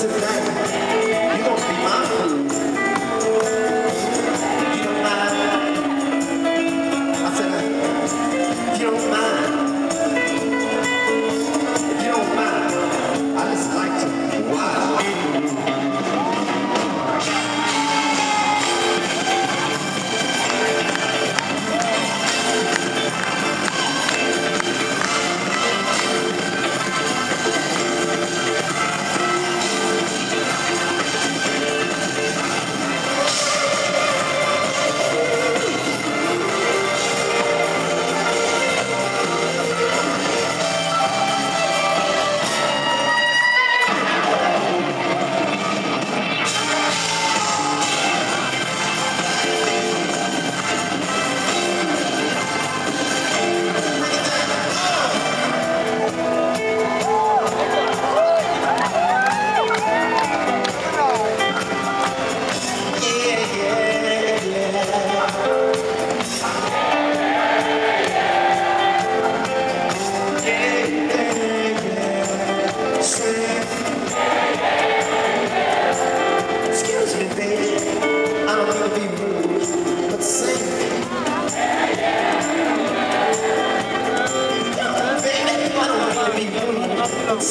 to Carlos.